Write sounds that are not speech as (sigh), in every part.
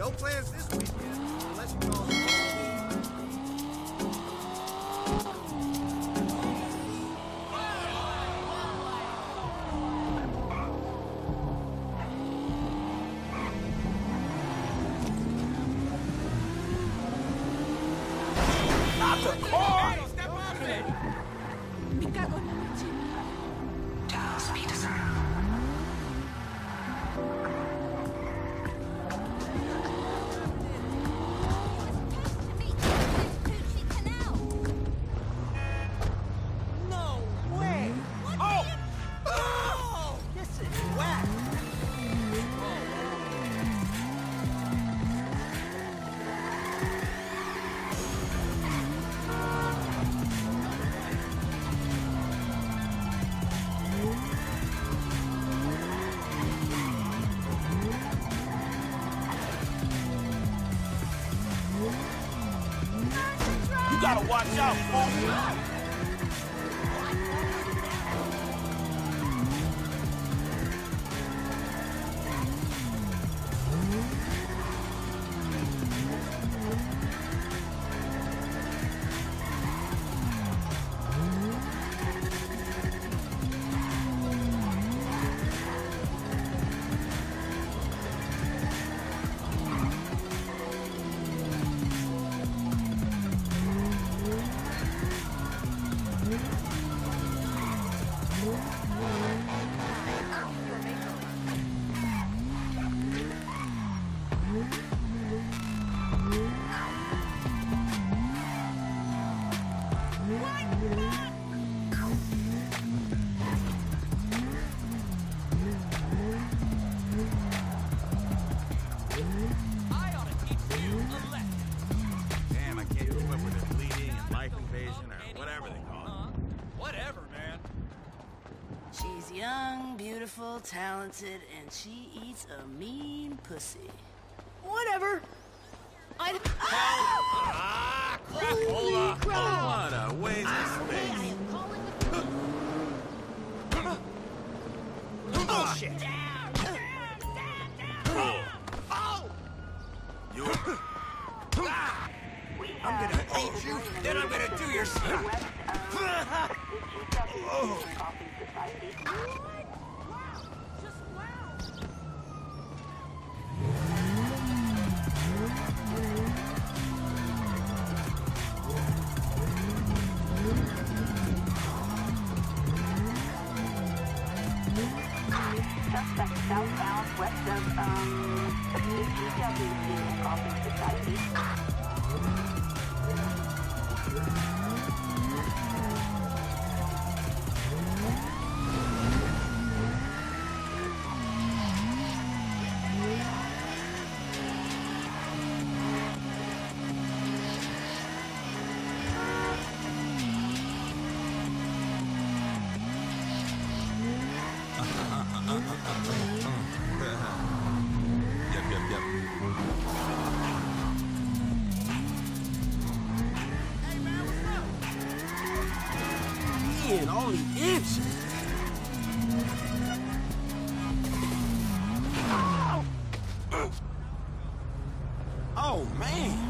No plans this weekend, unless you call Not the car! Mi cago en la watch out. Beautiful, talented, and she eats a mean pussy. Whatever. I. Ah, crap! Hold on. What a waste of space. Bullshit! You. (coughs) I'm gonna eat you, then I'm gonna do your (laughs) stuff. Suspect Thank you. Only inches. Oh, man.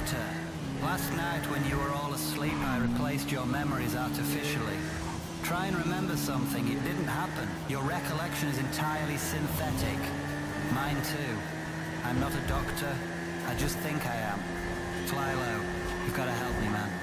Doctor. Last night when you were all asleep, I replaced your memories artificially. Try and remember something. It didn't happen. Your recollection is entirely synthetic. Mine too. I'm not a doctor. I just think I am. Fly low. You've got to help me, man.